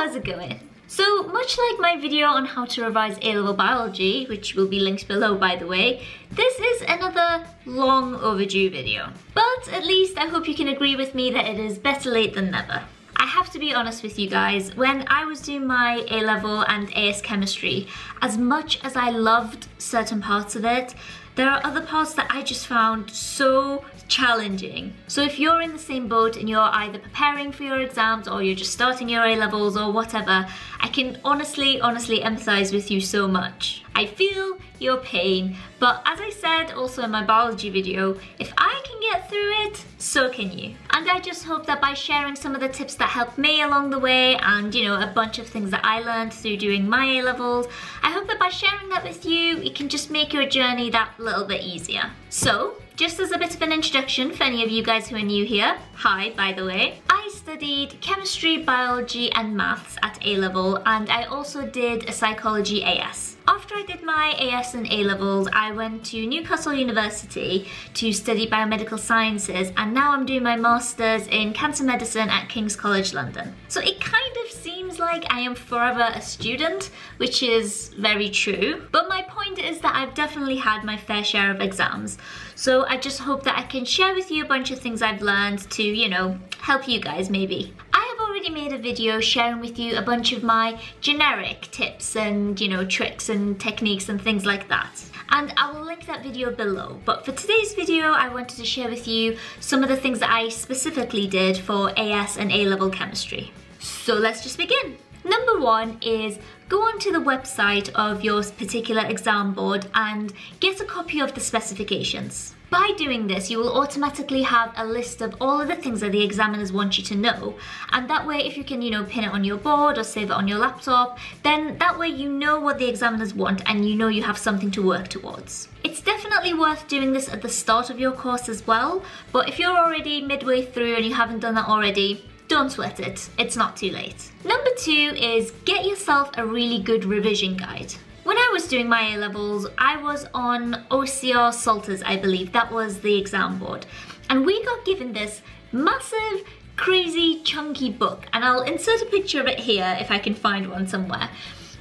how's it going? So much like my video on how to revise A-level biology, which will be linked below by the way, this is another long overdue video. But at least I hope you can agree with me that it is better late than never. I have to be honest with you guys, when I was doing my A-level and AS chemistry, as much as I loved certain parts of it, there are other parts that I just found so challenging. So if you're in the same boat and you're either preparing for your exams or you're just starting your A-levels or whatever, I can honestly, honestly empathize with you so much. I feel your pain, but as I said also in my biology video, if I can get through it, so can you. And I just hope that by sharing some of the tips that helped me along the way and you know a bunch of things that I learned through doing my A-levels, I hope that by sharing that with you, it can just make your journey that little bit easier. So, just as a bit of an introduction for any of you guys who are new here, hi by the way, I studied chemistry, biology and maths at A-level and I also did a psychology AS. After I did my AS and A-levels, I went to Newcastle University to study biomedical sciences and now I'm doing my master's in cancer medicine at King's College London. So it kind of seems like I am forever a student, which is very true. But my point is that I've definitely had my fair share of exams. So I just hope that I can share with you a bunch of things I've learned to, you know, help you guys maybe. I have already made a video sharing with you a bunch of my generic tips and, you know, tricks and techniques and things like that. And I will link that video below. But for today's video, I wanted to share with you some of the things that I specifically did for AS and A-level chemistry. So let's just begin. Number one is go onto the website of your particular exam board and get a copy of the specifications. By doing this, you will automatically have a list of all of the things that the examiners want you to know. And that way, if you can, you know, pin it on your board or save it on your laptop, then that way you know what the examiners want and you know you have something to work towards. It's definitely worth doing this at the start of your course as well, but if you're already midway through and you haven't done that already, don't sweat it, it's not too late. Number two is get yourself a really good revision guide. When I was doing my A-levels, I was on OCR Salters, I believe, that was the exam board. And we got given this massive, crazy, chunky book, and I'll insert a picture of it here if I can find one somewhere.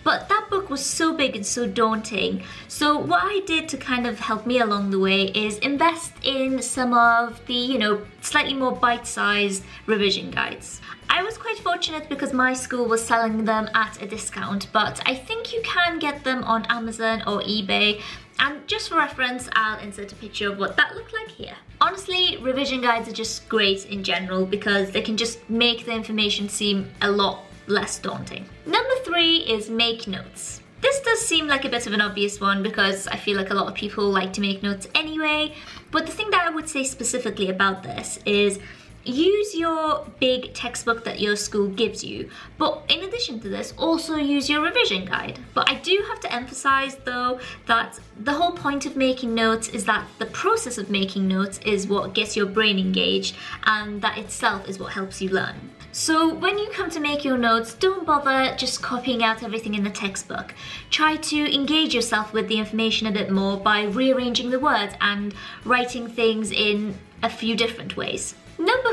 But that book was so big and so daunting. So what I did to kind of help me along the way is invest in some of the, you know, slightly more bite-sized revision guides. I was quite fortunate because my school was selling them at a discount, but I think you can get them on Amazon or eBay. And just for reference, I'll insert a picture of what that looked like here. Honestly, revision guides are just great in general because they can just make the information seem a lot less daunting. Number three is make notes. This does seem like a bit of an obvious one because I feel like a lot of people like to make notes anyway, but the thing that I would say specifically about this is use your big textbook that your school gives you but in addition to this also use your revision guide but I do have to emphasize though that the whole point of making notes is that the process of making notes is what gets your brain engaged and that itself is what helps you learn so when you come to make your notes, don't bother just copying out everything in the textbook. Try to engage yourself with the information a bit more by rearranging the words and writing things in a few different ways.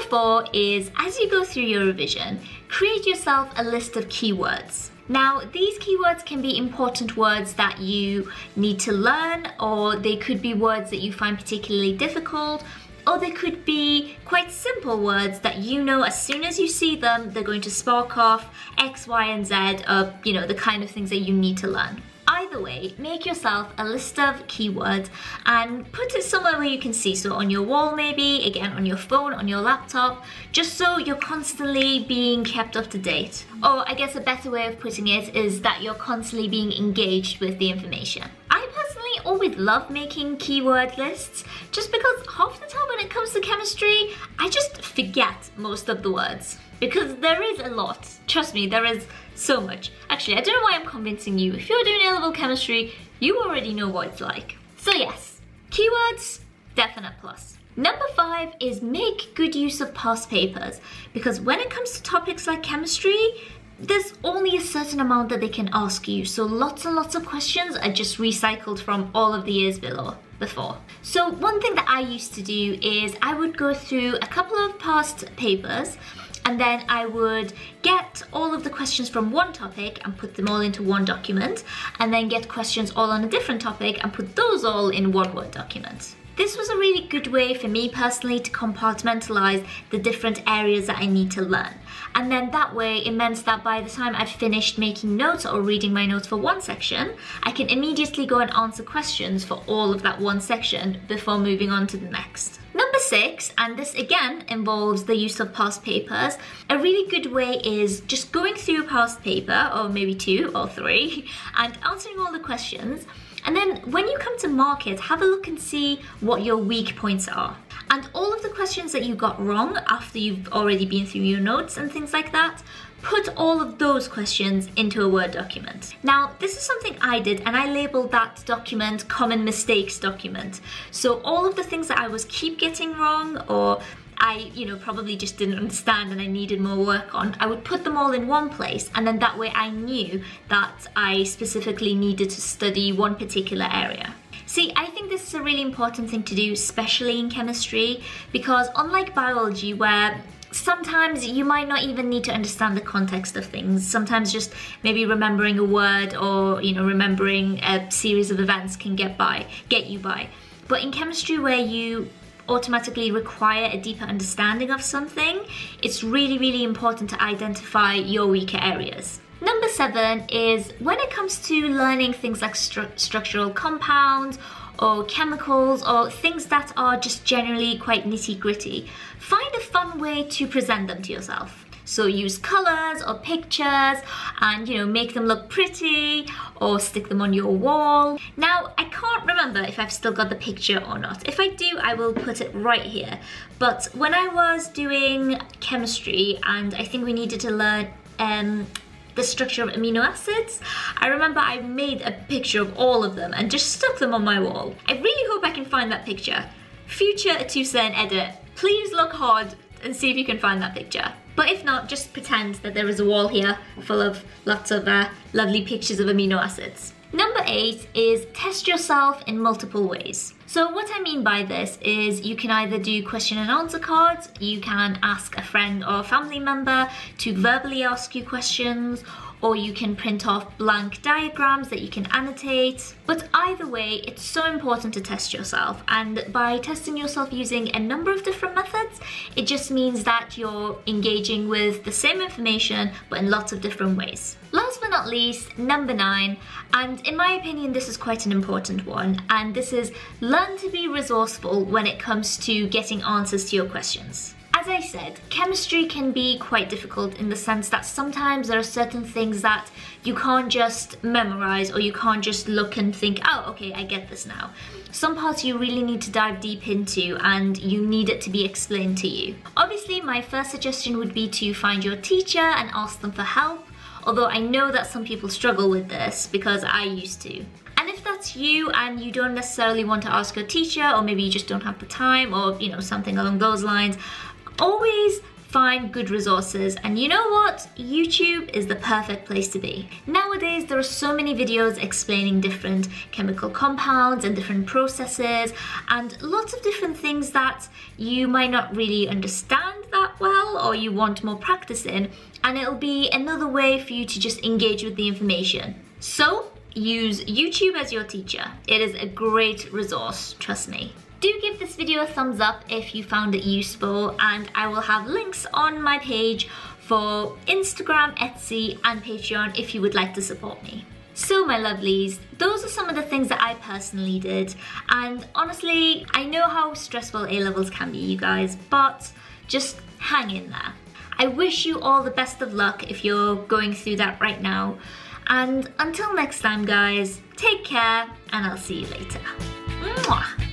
Four is, as you go through your revision, create yourself a list of keywords. Now, these keywords can be important words that you need to learn, or they could be words that you find particularly difficult, or they could be quite simple words that you know as soon as you see them, they're going to spark off X, Y, and Z of, you know, the kind of things that you need to learn. Either way, make yourself a list of keywords and put it somewhere where you can see. So on your wall maybe, again on your phone, on your laptop, just so you're constantly being kept up to date. Or I guess a better way of putting it is that you're constantly being engaged with the information. Always love making keyword lists just because half the time when it comes to chemistry, I just forget most of the words because there is a lot. Trust me, there is so much. Actually, I don't know why I'm convincing you. If you're doing A-level chemistry, you already know what it's like. So yes, keywords, definite plus. Number five is make good use of past papers because when it comes to topics like chemistry, there's only a certain amount that they can ask you. So lots and lots of questions are just recycled from all of the years below before. So one thing that I used to do is I would go through a couple of past papers and then I would get all of the questions from one topic and put them all into one document, and then get questions all on a different topic and put those all in one Word document. This was a really good way for me personally to compartmentalize the different areas that I need to learn. And then that way it meant that by the time I'd finished making notes or reading my notes for one section, I can immediately go and answer questions for all of that one section before moving on to the next. Number six, and this again involves the use of past papers, a really good way is just going through a past paper, or maybe two or three, and answering all the questions and then when you come to mark it, have a look and see what your weak points are. And all of the questions that you got wrong after you've already been through your notes and things like that, put all of those questions into a Word document. Now, this is something I did and I labeled that document common mistakes document. So all of the things that I was keep getting wrong or I, you know, probably just didn't understand and I needed more work on, I would put them all in one place and then that way I knew that I specifically needed to study one particular area. See, I think this is a really important thing to do, especially in chemistry, because unlike biology where sometimes you might not even need to understand the context of things. Sometimes just maybe remembering a word or, you know, remembering a series of events can get by, get you by. But in chemistry where you automatically require a deeper understanding of something, it's really, really important to identify your weaker areas. Number seven is when it comes to learning things like stru structural compounds or chemicals or things that are just generally quite nitty gritty, find a fun way to present them to yourself. So use colors or pictures and you know make them look pretty or stick them on your wall. Now I can't remember if I've still got the picture or not. If I do I will put it right here. But when I was doing chemistry and I think we needed to learn um, the structure of amino acids. I remember I made a picture of all of them and just stuck them on my wall. I really hope I can find that picture. Future Atousa Edit, please look hard and see if you can find that picture. But if not, just pretend that there is a wall here full of lots of uh, lovely pictures of amino acids. Number eight is test yourself in multiple ways. So what I mean by this is you can either do question and answer cards, you can ask a friend or family member to verbally ask you questions, or you can print off blank diagrams that you can annotate. But either way, it's so important to test yourself. And by testing yourself using a number of different methods, it just means that you're engaging with the same information, but in lots of different ways. Last but not least, number nine, and in my opinion, this is quite an important one, and this is learn to be resourceful when it comes to getting answers to your questions. As I said, chemistry can be quite difficult in the sense that sometimes there are certain things that you can't just memorize or you can't just look and think, oh, okay, I get this now. Some parts you really need to dive deep into and you need it to be explained to you. Obviously, my first suggestion would be to find your teacher and ask them for help, although I know that some people struggle with this because I used to. And if that's you and you don't necessarily want to ask your teacher or maybe you just don't have the time or you know something along those lines, always find good resources and you know what? YouTube is the perfect place to be. Nowadays there are so many videos explaining different chemical compounds and different processes and lots of different things that you might not really understand that well or you want more practice in and it'll be another way for you to just engage with the information. So use YouTube as your teacher. It is a great resource trust me do give this video a thumbs up if you found it useful and I will have links on my page for Instagram, Etsy and Patreon if you would like to support me. So my lovelies, those are some of the things that I personally did and honestly, I know how stressful A-levels can be you guys, but just hang in there. I wish you all the best of luck if you're going through that right now. And until next time guys, take care and I'll see you later. Mwah.